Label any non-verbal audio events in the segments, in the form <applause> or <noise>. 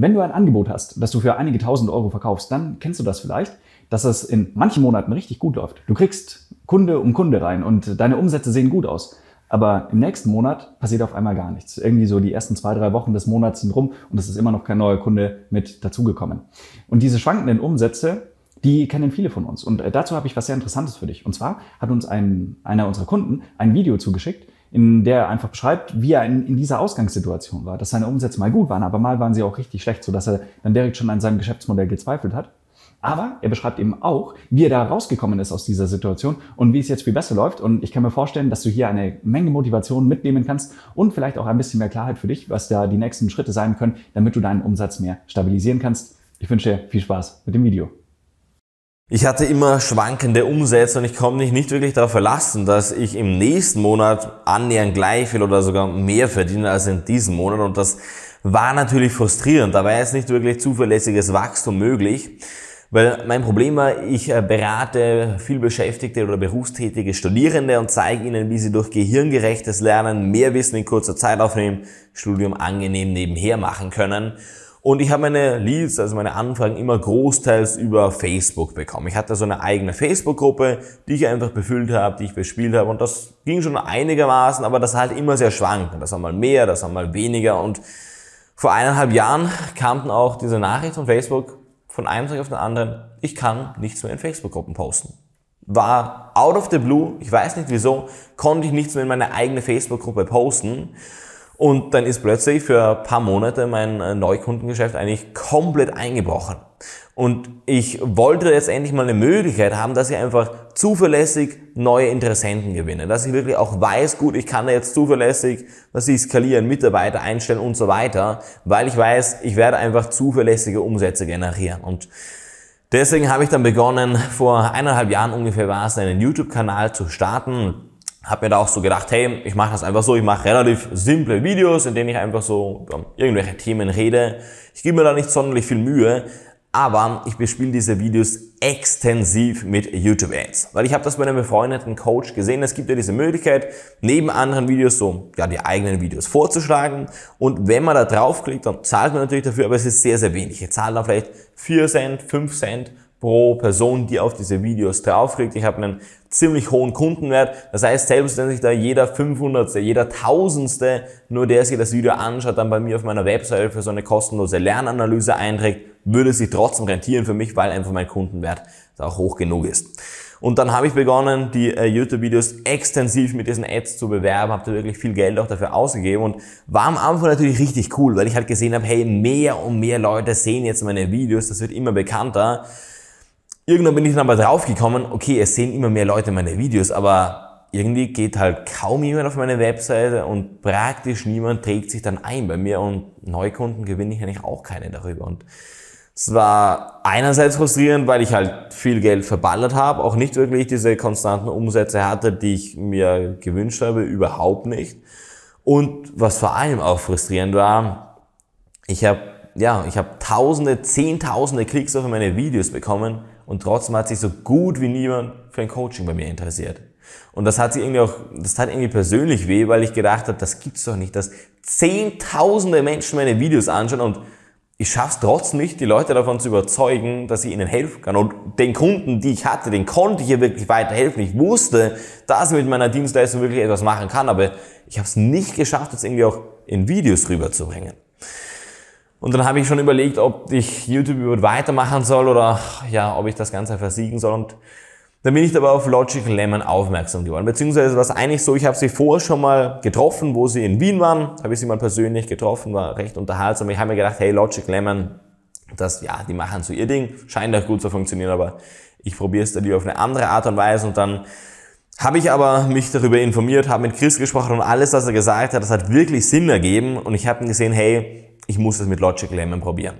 Wenn du ein Angebot hast, das du für einige tausend Euro verkaufst, dann kennst du das vielleicht, dass es in manchen Monaten richtig gut läuft. Du kriegst Kunde um Kunde rein und deine Umsätze sehen gut aus. Aber im nächsten Monat passiert auf einmal gar nichts. Irgendwie so die ersten zwei, drei Wochen des Monats sind rum und es ist immer noch kein neuer Kunde mit dazugekommen. Und diese schwankenden Umsätze, die kennen viele von uns. Und äh, dazu habe ich was sehr Interessantes für dich. Und zwar hat uns ein, einer unserer Kunden ein Video zugeschickt, in der er einfach beschreibt, wie er in, in dieser Ausgangssituation war, dass seine Umsätze mal gut waren, aber mal waren sie auch richtig schlecht, sodass er dann direkt schon an seinem Geschäftsmodell gezweifelt hat. Aber er beschreibt eben auch, wie er da rausgekommen ist aus dieser Situation und wie es jetzt viel besser läuft. Und ich kann mir vorstellen, dass du hier eine Menge Motivation mitnehmen kannst und vielleicht auch ein bisschen mehr Klarheit für dich, was da die nächsten Schritte sein können, damit du deinen Umsatz mehr stabilisieren kannst. Ich wünsche dir viel Spaß mit dem Video. Ich hatte immer schwankende Umsätze und ich konnte mich nicht wirklich darauf verlassen, dass ich im nächsten Monat annähernd gleich viel oder sogar mehr verdiene als in diesem Monat. Und das war natürlich frustrierend. Da war jetzt nicht wirklich zuverlässiges Wachstum möglich. Weil mein Problem war, ich äh, berate vielbeschäftigte oder berufstätige Studierende und zeige ihnen, wie sie durch gehirngerechtes Lernen mehr Wissen in kurzer Zeit auf dem Studium angenehm nebenher machen können. Und ich habe meine Leads, also meine Anfragen immer großteils über Facebook bekommen. Ich hatte so eine eigene Facebook-Gruppe, die ich einfach befüllt habe, die ich bespielt habe und das ging schon einigermaßen, aber das halt immer sehr schwankend. Das war mal mehr, das war mal weniger und vor eineinhalb Jahren kam dann auch diese Nachricht von Facebook, von einem Tag auf den anderen, ich kann nichts mehr in Facebook-Gruppen posten. War out of the blue, ich weiß nicht wieso, konnte ich nichts mehr in meine eigene Facebook-Gruppe posten. Und dann ist plötzlich für ein paar Monate mein äh, Neukundengeschäft eigentlich komplett eingebrochen. Und ich wollte jetzt endlich mal eine Möglichkeit haben, dass ich einfach zuverlässig neue Interessenten gewinne. Dass ich wirklich auch weiß, gut, ich kann jetzt zuverlässig, dass ich skalieren, Mitarbeiter einstellen und so weiter, weil ich weiß, ich werde einfach zuverlässige Umsätze generieren. Und deswegen habe ich dann begonnen, vor eineinhalb Jahren ungefähr war es, einen YouTube-Kanal zu starten habe mir da auch so gedacht, hey, ich mache das einfach so, ich mache relativ simple Videos, in denen ich einfach so über irgendwelche Themen rede. Ich gebe mir da nicht sonderlich viel Mühe, aber ich bespiele diese Videos extensiv mit YouTube Ads, weil ich habe das bei einem befreundeten Coach gesehen. Es gibt ja diese Möglichkeit, neben anderen Videos so ja die eigenen Videos vorzuschlagen und wenn man da draufklickt, dann zahlt man natürlich dafür, aber es ist sehr sehr wenig. Ich zahle dann vielleicht 4 Cent, 5 Cent pro Person, die auf diese Videos draufklickt. Ich habe einen ziemlich hohen Kundenwert. Das heißt, selbst wenn sich da jeder 500. jeder Tausendste, nur der sich das Video anschaut, dann bei mir auf meiner Webseite für so eine kostenlose Lernanalyse einträgt, würde sich trotzdem rentieren für mich, weil einfach mein Kundenwert da auch hoch genug ist. Und dann habe ich begonnen, die äh, YouTube-Videos extensiv mit diesen Ads zu bewerben, habe da wirklich viel Geld auch dafür ausgegeben und war am Anfang natürlich richtig cool, weil ich halt gesehen habe, hey, mehr und mehr Leute sehen jetzt meine Videos, das wird immer bekannter. Irgendwann bin ich dann aber draufgekommen, okay, es sehen immer mehr Leute meine Videos, aber irgendwie geht halt kaum jemand auf meine Webseite und praktisch niemand trägt sich dann ein bei mir und Neukunden gewinne ich eigentlich auch keine darüber. Und es war einerseits frustrierend, weil ich halt viel Geld verballert habe, auch nicht wirklich diese konstanten Umsätze hatte, die ich mir gewünscht habe, überhaupt nicht. Und was vor allem auch frustrierend war, ich habe ja, ich habe tausende, zehntausende Klicks auf meine Videos bekommen und trotzdem hat sich so gut wie niemand für ein Coaching bei mir interessiert. Und das hat sich irgendwie auch, das tat irgendwie persönlich weh, weil ich gedacht habe, das gibt's doch nicht, dass zehntausende Menschen meine Videos anschauen und ich schaff's trotzdem nicht, die Leute davon zu überzeugen, dass ich ihnen helfen kann. Und den Kunden, die ich hatte, den konnte ich hier wirklich weiterhelfen. Ich wusste, dass ich mit meiner Dienstleistung wirklich etwas machen kann, aber ich habe es nicht geschafft, das irgendwie auch in Videos rüberzubringen. Und dann habe ich schon überlegt, ob ich YouTube weitermachen soll oder ja, ob ich das Ganze versiegen soll. Und dann bin ich aber auf Logical Lemon aufmerksam geworden. Beziehungsweise war es eigentlich so, ich habe sie vorher schon mal getroffen, wo sie in Wien waren, habe ich sie mal persönlich getroffen, war recht unterhaltsam. Ich habe mir gedacht, hey, Logical Lemon, das, ja, die machen so ihr Ding, scheint auch gut zu funktionieren, aber ich probiere es dann auf eine andere Art und Weise und dann habe ich aber mich darüber informiert, habe mit Chris gesprochen und alles, was er gesagt hat, das hat wirklich Sinn ergeben und ich habe gesehen, hey, ich muss es mit Logic Lemon probieren.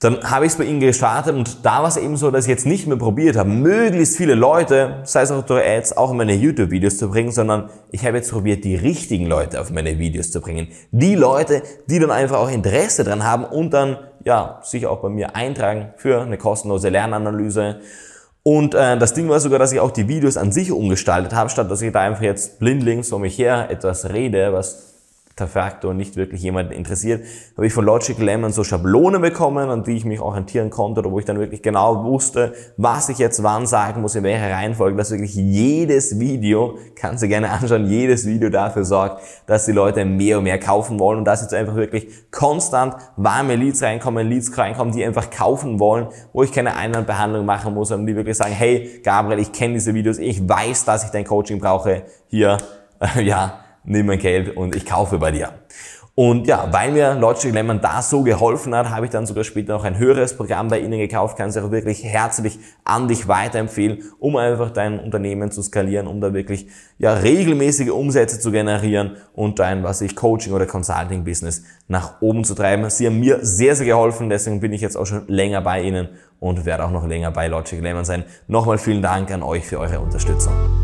Dann habe ich es bei ihnen gestartet und da war es eben so, dass ich jetzt nicht mehr probiert habe, möglichst viele Leute, sei es auch durch Ads, auch in meine YouTube-Videos zu bringen, sondern ich habe jetzt probiert, die richtigen Leute auf meine Videos zu bringen. Die Leute, die dann einfach auch Interesse dran haben und dann, ja, sich auch bei mir eintragen für eine kostenlose Lernanalyse. Und äh, das Ding war sogar, dass ich auch die Videos an sich umgestaltet habe, statt dass ich da einfach jetzt blindlings um mich her etwas rede, was facto nicht wirklich jemanden interessiert, habe ich von Logic Lemon so Schablonen bekommen, an die ich mich orientieren konnte oder wo ich dann wirklich genau wusste, was ich jetzt wann sagen muss, in welcher Reihenfolge, dass wirklich jedes Video, kannst du gerne anschauen, jedes Video dafür sorgt, dass die Leute mehr und mehr kaufen wollen und dass jetzt einfach wirklich konstant warme Leads reinkommen, Leads reinkommen, die einfach kaufen wollen, wo ich keine Einwandbehandlung machen muss, sondern die wirklich sagen, hey Gabriel, ich kenne diese Videos, ich weiß, dass ich dein Coaching brauche, hier, äh, <laughs> ja, nimm mein Geld und ich kaufe bei dir. Und ja, weil mir Logic Lemon da so geholfen hat, habe ich dann sogar später noch ein höheres Programm bei Ihnen gekauft. Kann ich auch wirklich herzlich an dich weiterempfehlen, um einfach dein Unternehmen zu skalieren, um da wirklich ja regelmäßige Umsätze zu generieren und dein, was ich Coaching oder Consulting Business nach oben zu treiben. Sie haben mir sehr, sehr geholfen. Deswegen bin ich jetzt auch schon länger bei Ihnen und werde auch noch länger bei Logic Lemon sein. Nochmal vielen Dank an euch für eure Unterstützung.